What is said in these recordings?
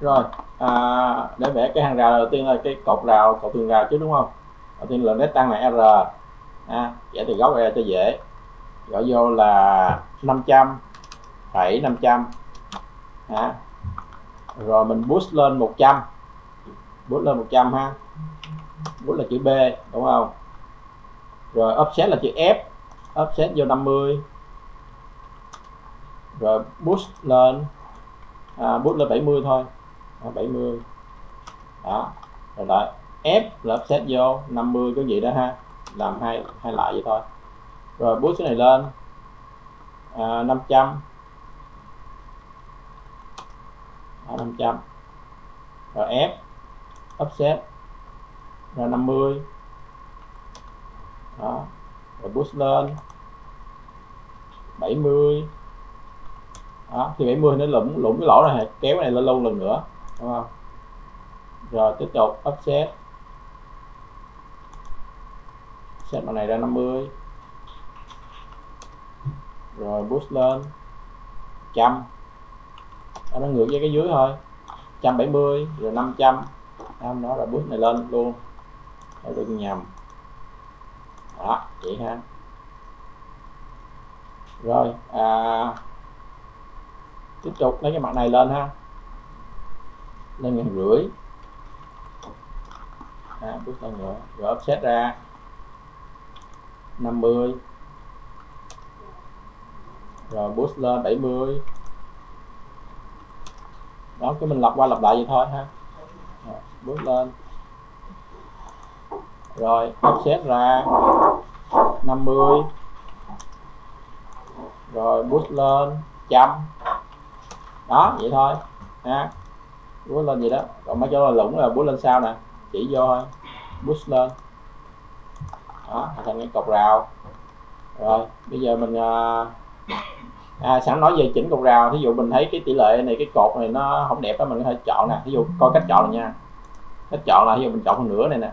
rồi à, để vẽ cái hàng rào đầu tiên là cái cột rào cột tường rào chứ đúng không? Đầu tiên là nét tăng là r à, vẽ từ góc ra cho dễ. Gọi vô là 500 phẩy 500 à. rồi mình boost lên 100 boost lên 100 ha. Boost là chữ B đúng không? Rồi offset là chữ F. Offset vô 50 rồi boost lên à, boost lên 70 thôi nó 70 đó rồi lại F là offset vô 50 cái gì đó ha. Làm hai hai lại vậy thôi. Rồi boost cái này lên. À, 500 à, 500 rồi F offset ra 50 đó rồi boost lên. 70 đó thì 70 nó lủng lủng cái lỗ này kéo cái này lên lâu lần nữa đúng không? Rồi tiếp tục offset set bằng này ra 50 rồi boost lên. Trăm. Nó ngược với cái dưới thôi. 170 rồi 500 năm đó là boost này lên luôn. Để đừng nhầm. Đó vậy ha. Rồi à, tiếp tục lấy cái mặt này lên ha lên ngàn rưỡi. À, bước lên nữa. Rồi offset ra. 50 rồi boost lên 70 đó cứ mình lặp qua lặp lại vậy thôi ha. Rồi, boost lên. Rồi offset ra. 50 rồi boost lên trăm. Đó vậy thôi ha bút lên gì đó. Còn mấy chỗ là lũng là bút lên sao nè. Chỉ vô thôi. Bút lên. Đó thành cái cột rào. Rồi bây giờ mình à, à, sẵn nói về chỉnh cột rào. Thí dụ mình thấy cái tỷ lệ này cái cột này nó không đẹp đó mình có thể chọn nè. Thí dụ coi cách chọn này nha. Cách chọn là thí dụ mình chọn phần nửa này nè.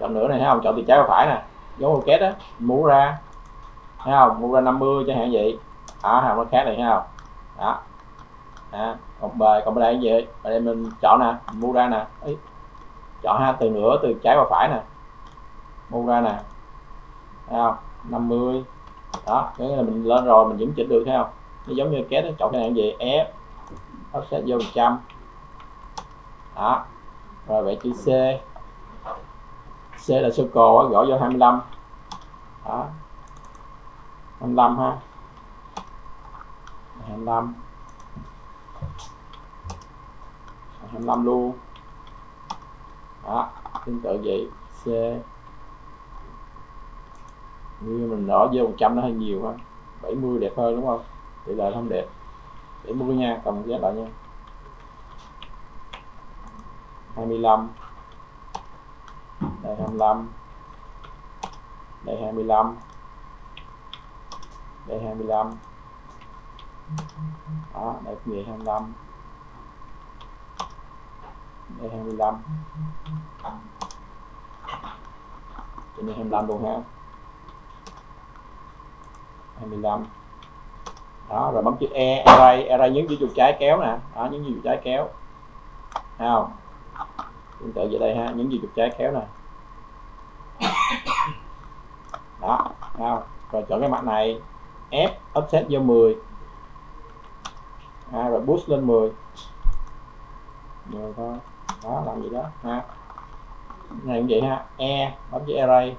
Chọn nửa này thấy không? Chọn từ trái qua phải nè. Giống một két á. Mua ra. Thấy không? Mua ra 50 chẳng hạn vậy. Đó hàng nó khác này thấy không? Đó. À, còn bài còn bên đây vậy bên đây mình chọn nè mua ra nè. Ý. chọn ha từ nửa từ trái qua phải nè. Mua ra nè. Thấy không? 50 đó, cái là mình lên rồi, mình vẫn chỉnh được, thấy không? Nó giống như két chọn cái này như vậy, F, offset vô 100 đó. Rồi vậy chữ C. C là circle gõ vô 25 đó. 25 ha. 25 25 luôn. Đó, tương tự vậy. C. Như mình đỏ vô 100 nó hơi nhiều ha. 70 đẹp hơn đúng không? Tỷ lệ không đẹp. 70 nha, cầm giá lại nha. 25 đây 25 đây 25 đây 25 đó, đây cũng vậy 25 đây 25 cho nên 25 luôn ha. 25 đó rồi bấm chữ E array array nhấn chữ chuột trái kéo nè. Đó nhấn chữ chuột trái kéo. Nào. Tương tự vậy đây ha nhấn chữ chuột trái kéo nè. Đó nào. Rồi chọn cái mặt này. F offset vô 10 à, rồi boost lên 10 rồi thôi đó làm gì đó. Ha. Này cũng vậy ha. E bấm chữ array.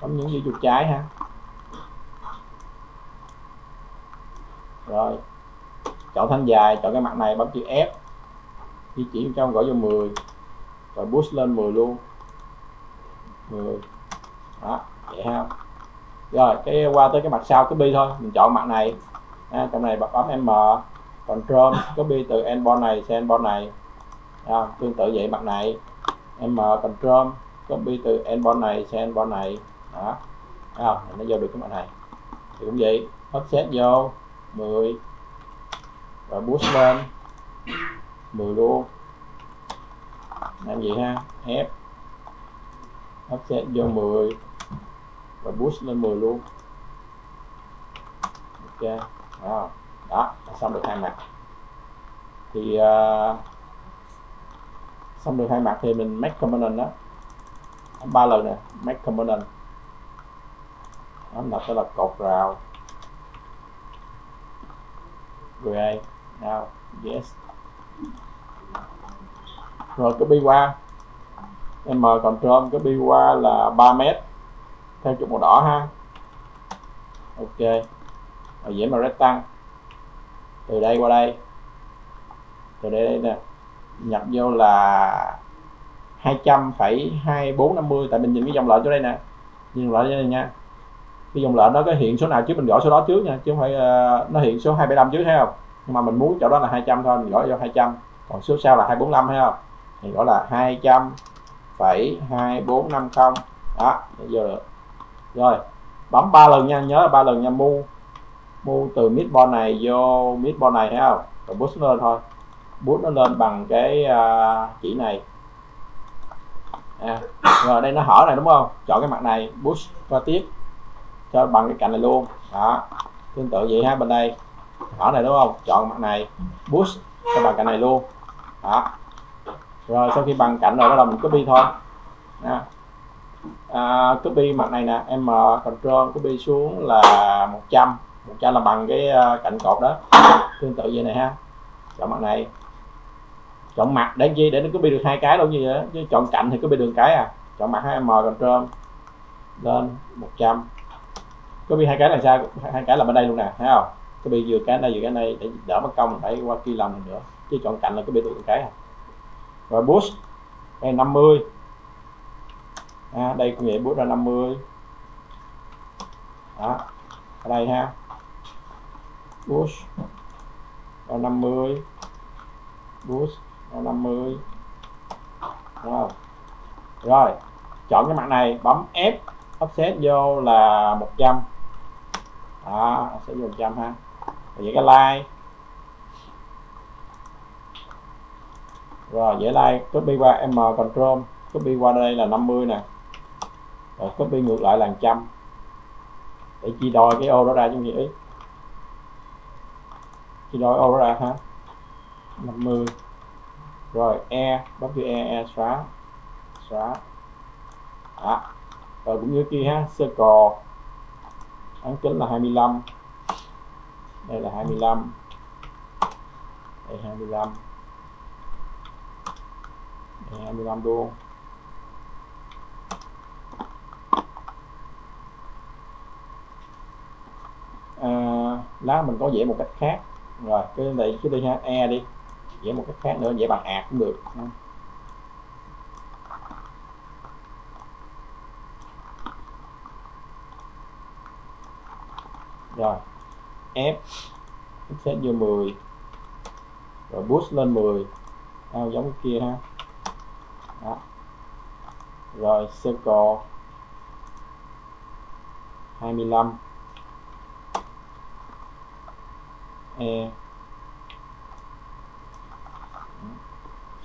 Bấm những chữ chuột trái ha. Rồi. Chọn thanh dài chọn cái mặt này bấm chữ F. Di chuyển trong gõ vô 10 rồi boost lên 10 luôn. 10 đó vậy ha. Rồi cái qua tới cái mặt sau cái bi thôi. Mình chọn mặt này. À, trong này bấm M control copy từ endpoint này sang endpoint này. À, tương tự vậy mặt này. M control copy từ endpoint này sang endpoint này. Đó à, nó vô được cái mặt này. Thì cũng vậy offset vô 10 và boost lên 10 luôn. Làm gì ha? F. Offset vô 10 và boost lên 10 luôn. Ok đó đó xong được hai mặt. Thì uh, xong được hai mặt thì mình make component đó. Ba lần nè make component. Đó, đặt cái là cột rào create now yes. Rồi copy qua. M control copy qua là 3 mét theo trục màu đỏ ha. Ok. Rồi dễ mà tăng từ đây qua đây. Từ đây, đây nè. Nhập vô là 200,2450 tại mình nhìn cái dòng lệnh chỗ đây nè. Nhìn lại đây nha. Cái dòng lệnh nó có hiện số nào trước mình gõ số đó trước nha. Chứ không phải uh, nó hiện số 275 trước thấy không? Nhưng mà mình muốn chỗ đó là 200 thôi mình gõ vô 200 còn số sau là 245 thấy không? Thì gọi là 200 phẩy 2450 đó vô được. Rồi bấm ba lần nha nhớ là ba lần nha mu mua từ midball này vô midball này thấy không? Rồi boost lên thôi. Boost nó lên bằng cái uh, chỉ này. À, rồi đây nó hở này đúng không? Chọn cái mặt này boost qua tiếp. Cho bằng cái cạnh này luôn. Đó. Tương tự vậy ha bên đây. Hở này đúng không? Chọn mặt này boost cho bằng cạnh này luôn. Đó. Rồi sau khi bằng cạnh rồi bắt đầu mình copy thôi. À, à, copy mặt này nè m control copy xuống là 100 100 là bằng cái ờ, cạnh cột đó. Tương tự vậy này ha. Chọn mặt này. Chọn mặt để gì để nó copy được hai cái đâu như vậy chứ chọn cạnh thì copy đường cái à. Chọn mặt hai m control lên 100 bị hai cái là sao hai cái là bên đây luôn nè thấy không? Copy vừa cái này vừa cái này để đỡ mất công phải qua kia làm nữa. Chứ chọn cạnh là copy được cái à. Rồi boost. Đây 50 à, đây có nghĩa boost ra 50 đó ở đây ha push là 50 push là 50 rồi. Rồi, chọn cái mặt này, bấm F, offset vô là 100 đó sẽ vô 100 ha. Vậy cái like. Rồi, dễ like, copy qua M control. Copy qua đây là 50 nè. Rồi, copy ngược lại là 100 để chia đôi cái ô đó ra cho vậy chia đôi ô hả? 50 rồi E bấm chữ E, E xóa. Xóa. À, rồi cũng như kia ha circle. Bán kính là 25 đây là 25 đây 25 đây 25 luôn. À, lá mình có vẽ một cách khác rồi cái này cái đi ha. E đi. Vẽ một cách khác nữa vẽ bằng ạt cũng được. Rồi F set vô 10 rồi boost lên 10 à, giống cái kia ha. Đó. rồi circle. 25 e.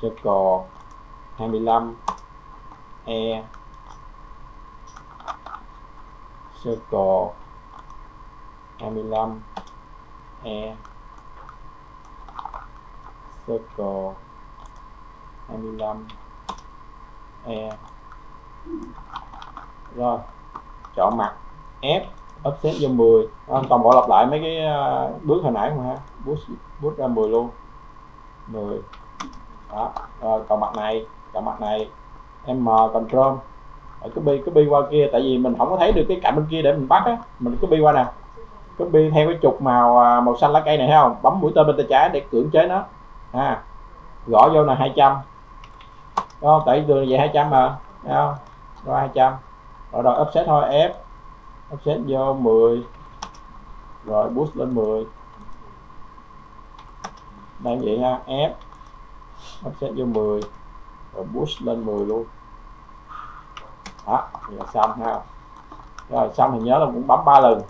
Circle 25 e. Circle 25 e circle 25 e. Rồi chọn mặt F offset vô 10 à, toàn bộ lặp lại mấy cái ờ, bước hồi nãy mà ha. Bút bút ra 10 luôn. 10 đó. Rồi còn mặt này còn mặt này. M control. Ở copy copy qua kia. Tại vì mình không có thấy được cái cạnh bên kia để mình bắt á. Mình copy qua nè. Copy theo cái trục màu màu xanh lá cây này thấy không? Bấm mũi tên bên tay trái để cưỡng chế nó. À, gõ vô là 200 đúng không? Tại đường về 200 mà. Thấy không? Rồi 200 rồi rồi offset thôi F offset vô 10 rồi, boost lên 10 đang vậy ha F offset vô 10 rồi, boost lên 10 luôn. Đó thì là xong ha. Rồi, xong thì nhớ là cũng bấm ba lần.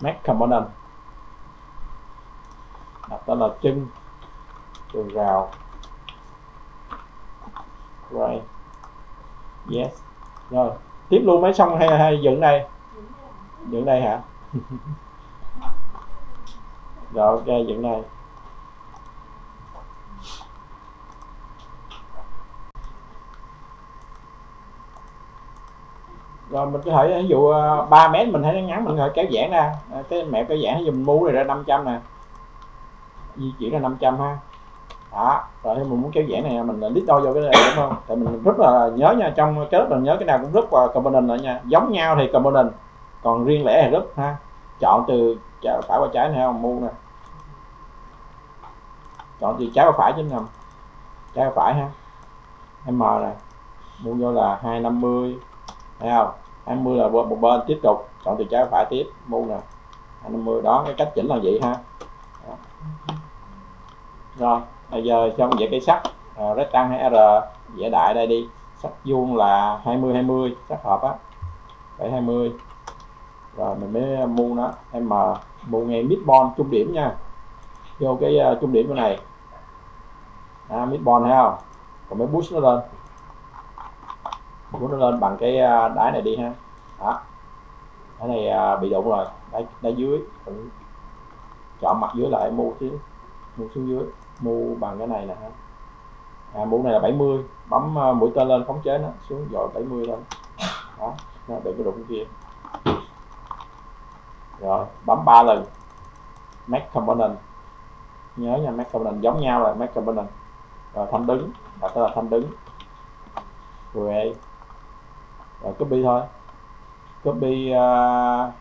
Make component. Đặt tên là chân tường rào. Right. Yes. Rồi, tiếp luôn mấy xong hay hay dựng đây dựng đây hả? Rồi ok dựng này rồi, mình có thể, ví dụ ờ, 3 mét mình thấy nó ngắn, mình có thể kéo giãn ra. Ờ, cái mẹ kéo giãn dùng mu này ra 500 nè. Di chuyển ra 500 ha. Đó, rồi mình muốn kéo giãn này, mình lít đo vô cái này đúng không? Tại mình rất là nhớ nha, trong cái lớp mình nhớ, cái nào cũng rất là component lại nha. Giống nhau thì component còn riêng lẻ thì rất ha. Chọn từ phải qua trái này không? Mu nè. Chọn từ trái qua phải chứ nằm trái qua phải ha. M nè mu vô là 250 thấy không? 20 là một bên tiếp tục. Chọn từ trái qua phải tiếp. Mu nè. 250 đó cái cách chỉnh là vậy ha. Đó. rồi bây giờ xong vẽ cây sắt. À, rectangle hay r vẽ đại đây đi. Sắt vuông là 20 20 sắt hợp á. 720 rồi mình mới à, mu nó. Mà mu ngay midbon trung điểm nha. Vô cái uh, trung điểm cái này. À, midpoint thấy không? Còn mới boost nó lên. Boost nó lên bằng cái uh, đáy này đi ha. Đó. Cái này uh, bị đụng rồi. Đáy, đáy dưới. Chọn mặt dưới lại mu chứ. Mu xuống dưới. Mu bằng cái này nè ha. À, mu này là 70 bấm uh, mũi tên lên khống chế nó. Xuống dội 70 lên. Đó. Nó đừng có đụng kia rồi bấm ba lần. Make component. Nhớ nha make component giống nhau là make component. Rồi thanh đứng đặt là thanh đứng. Create. Rồi copy thôi. Copy uh,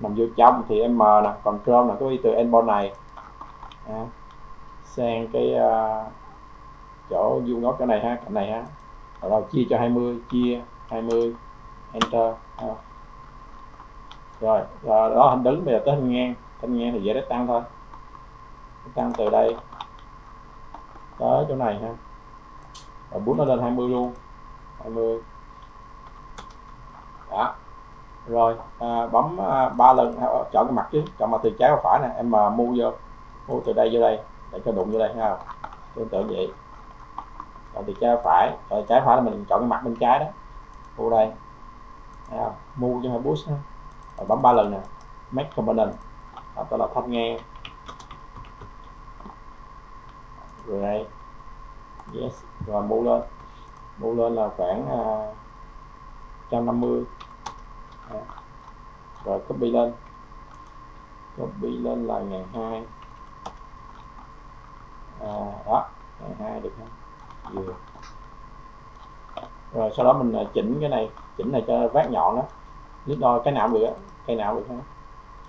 nằm vô trong thì m nè còn chrome là copy từ endpoint này. À, sang cái uh, chỗ vuông góc cái này ha cạnh này ha. Rồi chia cho 20 chia 20 enter. Ha rồi, rồi đó hình đứng bây giờ tới hình ngang. Hình ngang thì dễ để tăng thôi. Tăng từ đây. Tới chỗ này ha. Rồi bút nó lên 20 luôn. 20 đó. Rồi à, bấm à, ba lần. À, chọn cái mặt chứ. Chọn mặt từ trái qua phải nè. Em mà mu vô. Mu từ đây vô đây. Để cho đụng vô đây ha tương tự vậy. Rồi từ trái phải. Rồi trái phải là mình chọn cái mặt bên trái đó. Mu đây. Ha. mu cho hai boost ha rồi bấm ba lần nè. Make component đó tôi là thanh ngang rồi đây yes. Rồi mua lên. Mua lên là khoảng uh, 150 à. rồi copy lên. Copy lên là ngày hai. À, đó ngày hai được không? Yeah. rồi sau đó mình à, chỉnh cái này. Chỉnh này cho vát nhọn đó lít đo cái nào được á cây nào được ha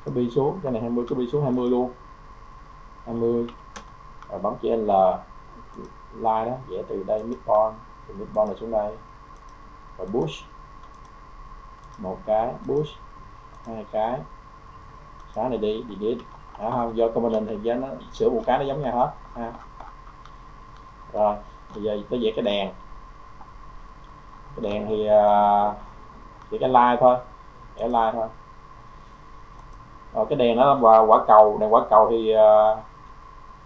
copy số cái này 20 copy số 20 luôn. 20 rồi bấm chữ L line đó vẽ từ đây midpoint từ midpoint này xuống đây. Rồi push. Một cái push. Hai cái. Xóa này đi delete. Đó không do component thì nó sửa một cái nó giống nhau hết ha. Rồi bây giờ tôi vẽ cái đèn. Cái đèn thì à, uh, chỉ cái like thôi airline thôi. Rồi cái đèn nó là quả cầu. Đèn quả cầu thì uh,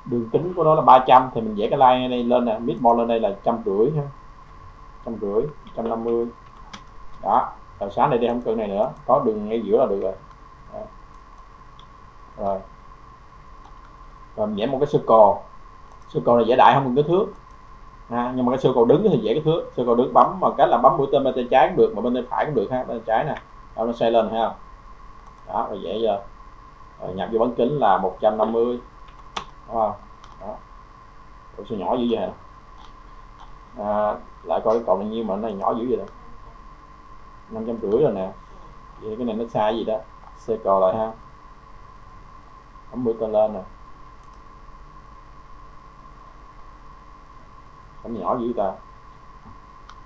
đường kính của nó là 300 thì mình vẽ cái line này lên nè. Mid midpoint lên đây là trăm rưỡi ha. trăm rưỡi trăm năm mươi. Đó rồi sáng này đi không cần này nữa. Có đường ngay giữa là được rồi. Đó. rồi. Rồi mình vẽ một cái circle. Circle này vẽ đại không cần cái thước. Ha, nhưng mà cái circle đứng thì vẽ cái thước. Circle đứng bấm mà cái là bấm mũi tên bên tay trái cũng được mà bên tay phải cũng được ha bên tay trái nè đâu nó xoay lên thấy không? Đó rồi dễ giờ rồi nhập vô bán kính là 150 đúng không? Đó. Ủa, sao nhỏ dữ vậy hả? À, lại coi cái cột bao nhiêu mà nó này nhỏ dữ vậy đó. năm trăm rưỡi rồi nè. Vậy cái này nó sai gì đó? Xe cò lại ha. Ấm mũi tên lên nè. Ấm nhỏ dữ ta.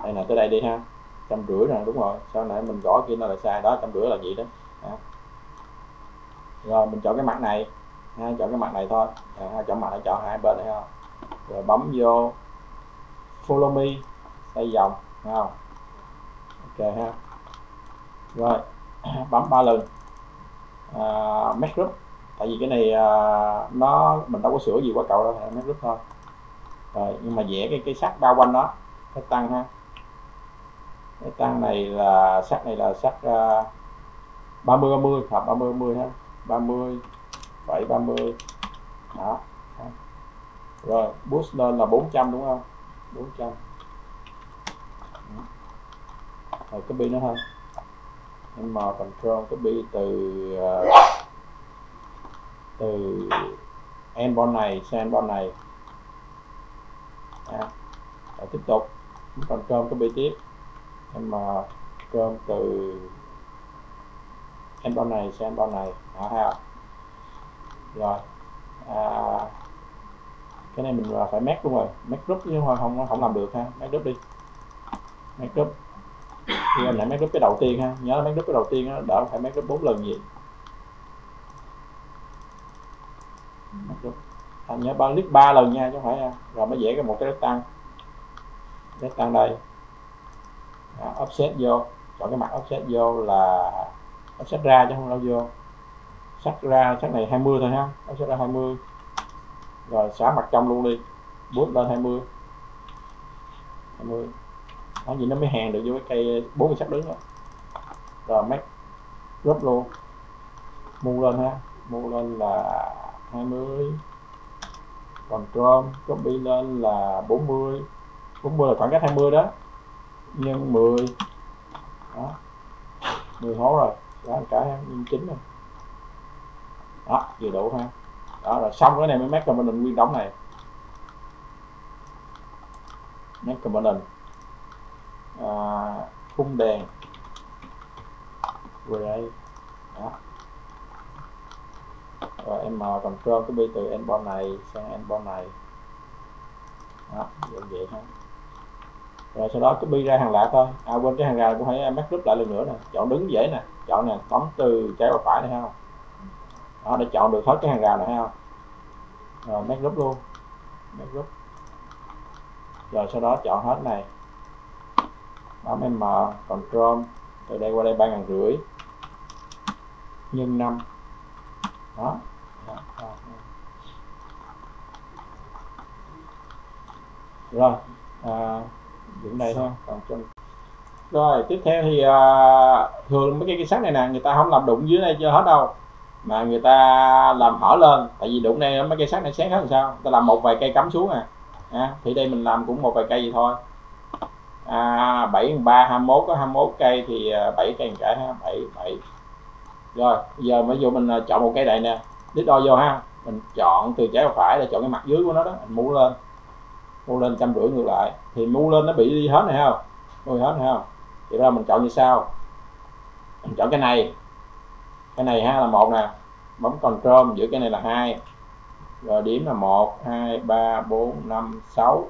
Đây nè tới đây đi ha trăm rưỡi nè đúng rồi. Sau nãy mình gõ kia nó là sai đó trăm rưỡi là gì đó. À. rồi mình chọn cái mặt này. Ha, chọn cái mặt này thôi. À, chọn mặt này chọn hai bên này không? Rồi bấm vô follow me xây vòng không? Ok ha. Rồi bấm ba lần. À, make group. Tại vì cái này à, nó mình đâu có sửa gì quá cầu đâu make group thôi. Rồi nhưng mà vẽ cái cái sắt bao quanh nó tăng ha cái tăng này là sắc này là sắc uh, 30 30 hợp 30 30 ha. 30 phẩy ba mươi. Đó rồi boost lên là 400 đúng không? 400 rồi copy nó thôi em m control copy từ uh, từ endpoint này sang endpoint này. À, rồi tiếp tục. Control copy tiếp em mà cơm từ em bao này sang bao này. Đó ha rồi. À, cái này mình phải mét luôn rồi. Mét group chứ không không không làm được ha. Mét group đi. Mét group. Thì em lại mét group cái đầu tiên ha. Nhớ mét group cái đầu tiên đó, đỡ phải mét group bốn lần gì make group. À, nhớ ba lít ba lần nha chứ không phải ha. rồi mới vẽ cái một cái đất tăng đất tăng đây à, offset vô. Chọn cái mặt offset vô là offset ra chứ không đâu vô. Sắc ra sắc này 20 thôi ha. Offset ra 20 rồi xóa mặt trong luôn đi. Bút lên 20 20 nó gì nó mới hàng được vô cái cây bốn cái sắt đứng đó. Rồi make group luôn. Mu lên ha. Mu lên là 20 còn control copy lên là 40 40 là khoảng cách 20 đó nhân 10 đó. 10 hố rồi. Đó cái nhân chín rồi. Đó vừa đủ ha. Đó là xong cái này mới make component nguyên đóng này. Make component à, khung đèn. Vừa đây. Đó. Rồi em mở control cái bi từ endpoint này sang endpoint này. Đó vậy vậy ha rồi sau đó copy bi ra hàng lạ thôi. À quên cái hàng rào cũng phải à, mắc group lại lần nữa nè. Chọn đứng dễ nè. Chọn nè bấm từ trái qua phải này ha đó để chọn được hết cái hàng rào này ha rồi mắc group luôn. Mắc group. Rồi sau đó chọn hết này. Bấm M control. Từ đây qua đây ba ngàn rưỡi. Nhân năm, đó. Rồi à, dựng đây thôi. Còn trong rồi tiếp theo thì à, thường mấy cái cây sắt này nè người ta không làm đụng dưới đây cho hết đâu mà người ta làm hở lên tại vì đụng đây mấy cây sắt này xét hết làm sao? Người ta làm một vài cây cắm xuống à, à thì đây mình làm cũng một vài cây vậy thôi. À, 7 3 21 có 21 cây thì à, 7 cây một cái ha 7 7 rồi giờ mới vô mình à, chọn một cây này nè. Đít đo vô ha mình chọn từ trái vào phải để chọn cái mặt dưới của nó đó mình mu lên mu lên trăm rưỡi ngược lại. Thì mu lên nó bị đi hết này không? Mua hết này không? Thì ra mình chọn như sau. Mình chọn cái này. Cái này ha là một nè. Bấm control giữ cái này là hai. Rồi điểm là 1 2 3 4 5 6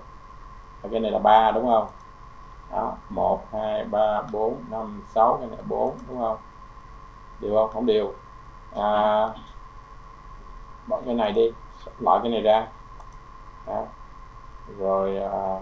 cái này là 3 đúng không? Đó 1 2 3 4 5 6 cái này là 4 đúng không? Điều không? Không điều à, bỏ cái này đi. Loại cái này ra. Đó rồi à,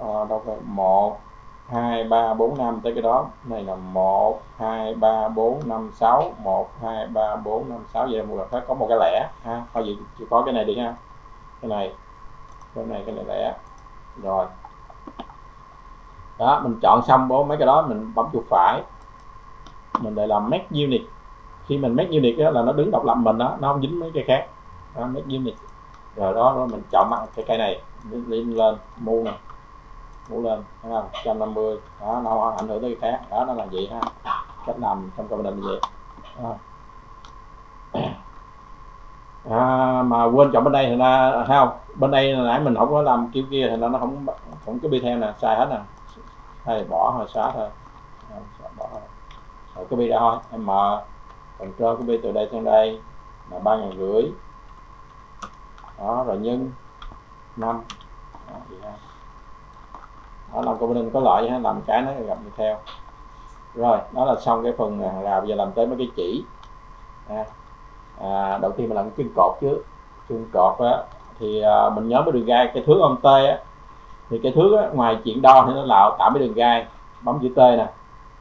à, đâu phải một hai ba bốn năm. Tới cái đó. Này là một hai ba bốn năm sáu. Một hai ba bốn năm sáu. Vậy là một phải có một cái lẻ ha? Thôi vậy chỉ có cái này đi ha? Cái này. Cái này cái này lẻ. Rồi. Đó mình chọn xong bố mấy cái đó mình bấm chuột phải. Mình lại làm make unit khi mình make unit đó là nó đứng độc lập mình đó nó không dính mấy cây khác. Đó, make unit. Rồi đó, đó mình chọn mặt cái cây này lên lên mu nè mu lên thấy không? 150 đó nó không ảnh hưởng tới cái khác. Đó nó là vậy ha. Cách làm trong công định vậy. Đó. À, mà quên chọn bên đây thì là thấy không? Bên đây nãy mình không có làm kiểu kia thì nó không không có bi theo nè sai hết nè. Hay bỏ rồi xóa thôi. Bỏ thôi. Rồi cái bi ra thôi. Em mở control của bi từ đây sang đây là ba ngàn rưỡi. Đó rồi nhân năm. Đó, vậy ha. Đó làm component có lợi ha làm cái nó gặp như theo. Rồi đó là xong cái phần hàng rào bây giờ làm tới mấy cái chỉ. À, à, đầu tiên mình làm chân cột chứ chân cột á thì à, mình nhớ cái đường gai. Cái thước ông t á thì cái thước á, ngoài chuyện đo thì nó là tạo cái đường gai. Bấm chữ t nè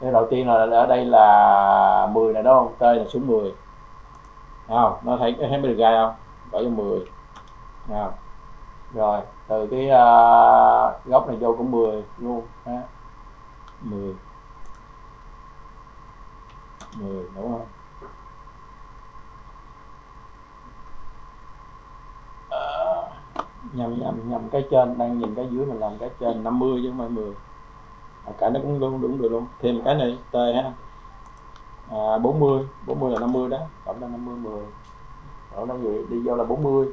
cái đầu tiên là ở đây là 10 này đúng không? T là số 10 không? Nó thấy thấy thấy được gai không? Bỏ vô 10 nào rồi từ cái uh, góc này vô cũng 10 luôn ha. 10 10 đúng không? Ờ, nhầm nhầm nhầm cái trên đang nhìn cái dưới mình làm cái trên 50 chứ không phải 10 cả nó cũng luôn đúng được luôn. Thêm cái này t ha. À, 40 40 là 50 đó. Tổng là 50 10 tổng nó người đi vô là 40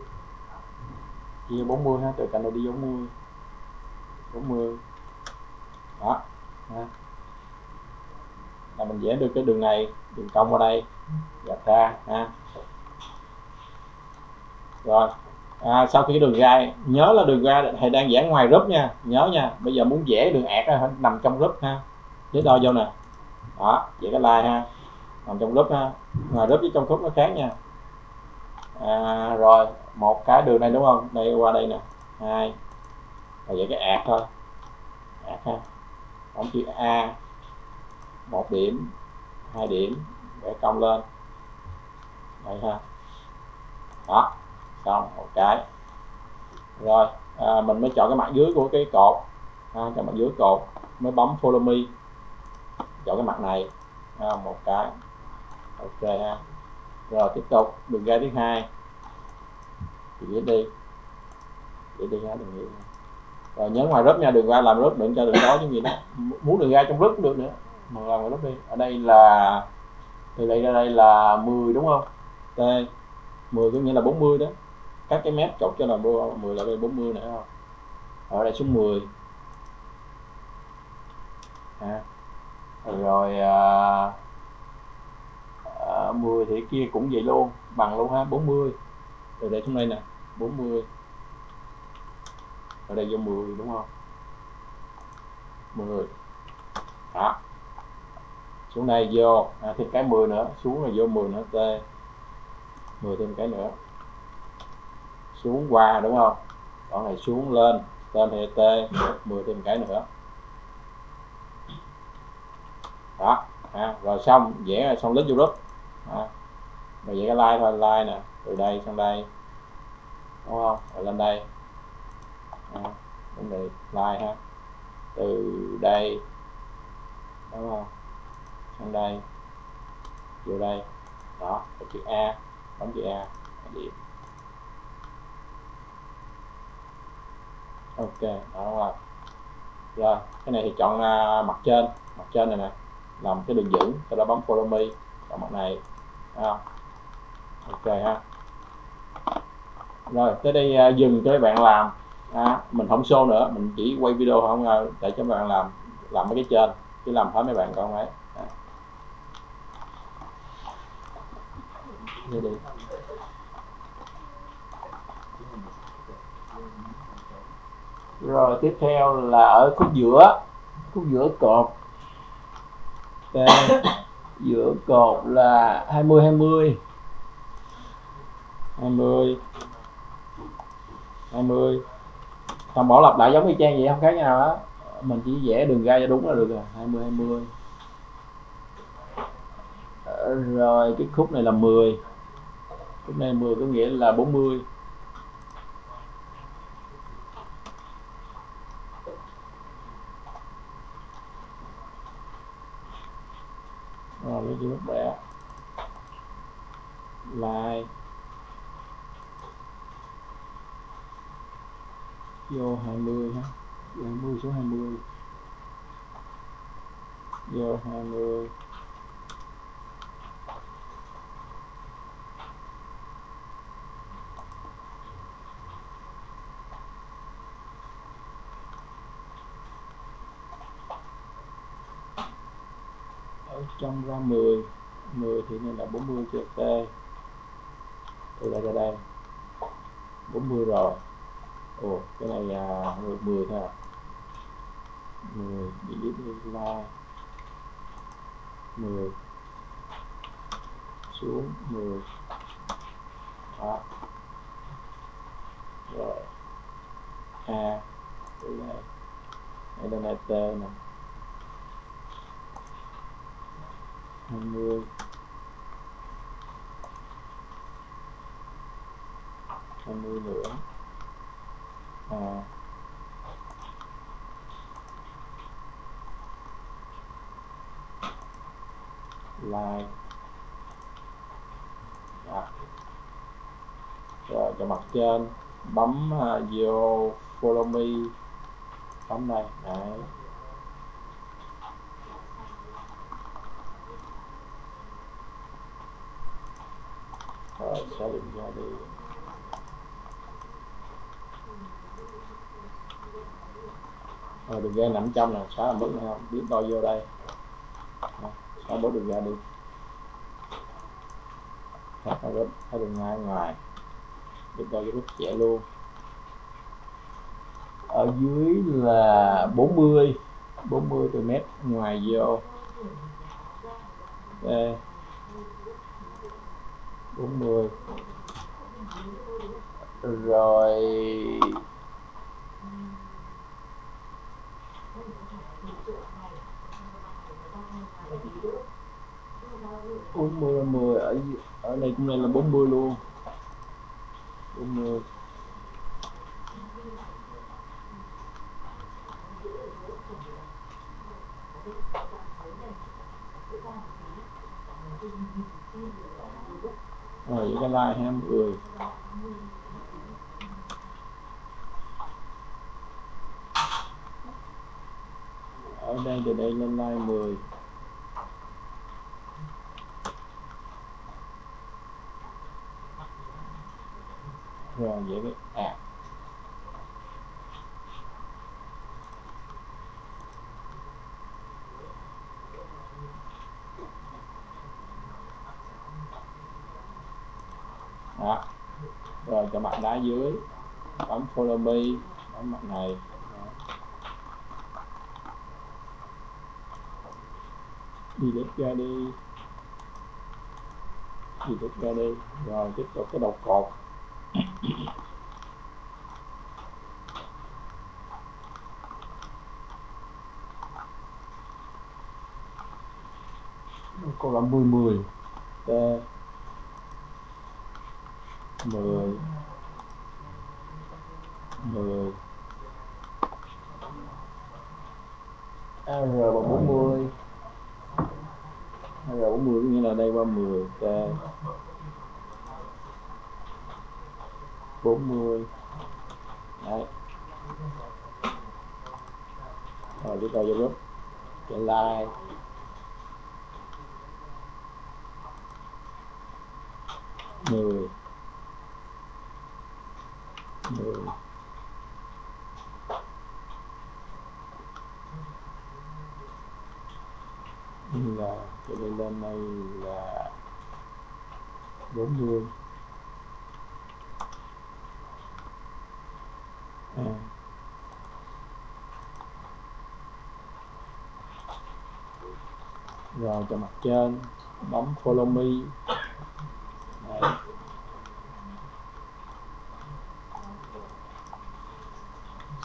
chia 40 ha từ cạnh này đi 40 40 đó ha. là mình vẽ được cái đường này đường cong qua đây. Gạch ra ha. Rồi à, sau khi đường ra nhớ là đường ra thầy đang vẽ ngoài group nha nhớ nha. Bây giờ muốn vẽ đường ẹt phải nằm trong group ha. Nhớ đo vô nè. Đó vẽ cái line ha. Nằm trong group ha. Ngoài group với trong group nó khác nha. À, rồi một cái đường này đúng không? Đây qua đây nè. Hai. Và vậy cái ẹt thôi. Ẹt ha. Bóng chữ a. Một điểm hai điểm vẽ cong lên. Đây ha. Đó xong một cái. Rồi à, mình mới chọn cái mặt dưới của cái cột. À, chọn mặt dưới cột mới bấm follow me. Chọn cái mặt này. À, một cái. Ok ha. Rồi tiếp tục. Đường ra thứ hai. Thì viết đi. Viết đi ha đừng nghĩ. Rồi nhớ ngoài rớt nha. Đường ra làm rớt đừng cho đường đó chứ gì đó. Muốn đường ra trong rớt cũng được nữa. Mà làm ngoài lớp đi. Ở đây là từ đây ra đây là 10 đúng không? T. 10 có nghĩa là 40 đó các cái mép chọc cho là 10 là đây 40 nữa không? Ở đây số 10 à. rồi à, à, 10 thì kia cũng vậy luôn bằng luôn ha 40 rồi đây xuống đây nè 40 ở đây vô 10 đúng không? 10 đó. Xuống đây vô à, thêm cái 10 nữa xuống là vô 10 nữa t 10 thêm cái nữa xuống qua đúng không? Đoạn này xuống lên tên hệ t 10 thêm cái nữa. Đó à, rồi xong vẽ xong lít vô group à, rồi vẽ cái line thôi line nè từ đây sang đây đúng không? Rồi lên đây. À, vấn đề line ha từ đây đúng không? Sang đây vô đây. Đó chữ a bấm chữ a điểm. Ok đó rồi rồi cái này thì chọn uh, mặt trên. Mặt trên này nè làm cái đường dẫn sau đó bấm follow me chọn mặt này Thấy không? Ok ha. Rồi tới đây uh, dừng cho các bạn làm. À, mình không show nữa mình chỉ quay video không uh, để cho các bạn làm làm mấy cái trên chứ làm hết mấy bạn con ấy. À. đi đi. Rồi tiếp theo là ở khúc giữa khúc giữa cột. T giữa cột là 20 20 20 20 thằng bỏ lặp lại giống như trang vậy, không khác nhau đó mình chỉ vẽ đường ra cho đúng là được rồi. 20 20 rồi cái khúc này là 10 khúc này 10 có nghĩa là 40 mươi. Rồi lấy chữ bé. Lại. Vô 20 ha. Vô 20 số 20 vô 20 ở trong ra 10 10 thì nên là 40 cho T từ đây ra đây. 40 rồi. Ồ cái này à, 10, 10 thôi à? 10 delete line 10 xuống 10 đó. Rồi. A. Từ đây đây là t nè. 20 20 nữa. À, like. Đó. rồi cho mặt trên. Bấm uh, vô follow me. Bấm đây. Đấy. Rồi xác định ra đi rồi đường dây 500 là xóa bước này không biết đo vô đây. Đó, xóa bớt đường ra đi. Khác nó rút thấy đường ngay ngoài. Biết đo vô rút trẻ luôn. Ở dưới là 40 40 từ mét ngoài vô. Đây. 40 rồi. Bốn mươi mười ở ở đây cũng nên là 40 luôn. 40 rồi cái like ha mọi người ở đây từ đây lên like 10 rồi vậy cái à đó cái mặt đá dưới. Bấm follow me, bấm mặt này đi đít ra đi. Đi đít ra đi. Rồi, tiếp tục cái đầu cột. Đầu cột là 10 10 T 10 10 R bằng 40 R 40 có nghĩa là đây qua 10 k 40 đấy. Rồi chúng ta vô group. Cái like mười. Mười như là cho nên lên đây là bốn mươi à. rồi, cho mặt trên, bấm follow me Đấy.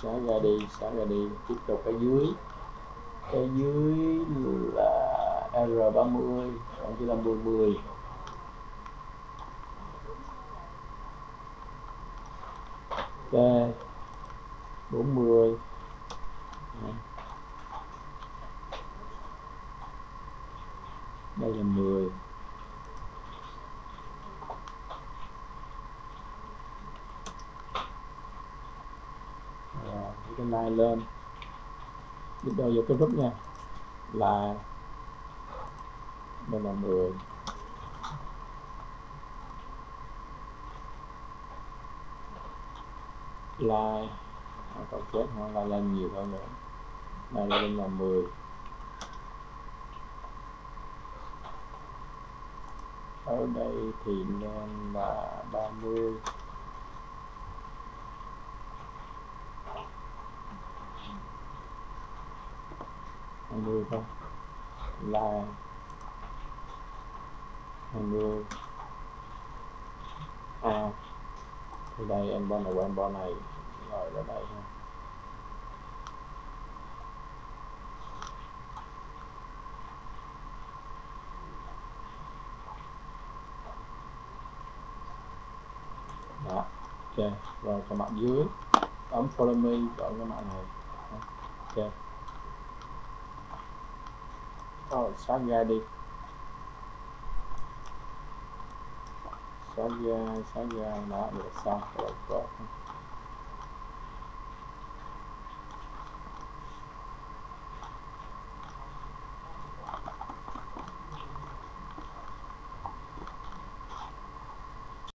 xóa ra đi xóa ra đi tiếp tục cái dưới cái dưới là R30 còn chỉ là 10 10 T 40 đây là 10 rồi, cái này lên. Biết đâu vô cái group nha. Là mà là 10 like à, còn chết nó like lên nhiều hơn nữa. Này là bên là 10 ở đây thì nên là 30 20 không hình như à thì đây, em bên này qua em bên này. Rồi ra đây ha. Đó, ok. Rồi, cái mặt dưới. Bấm follow me chọn cái mặt này. Ok. Rồi, sáng ra đi. Xóa dai xóa dai đó vậy là xong rồi cột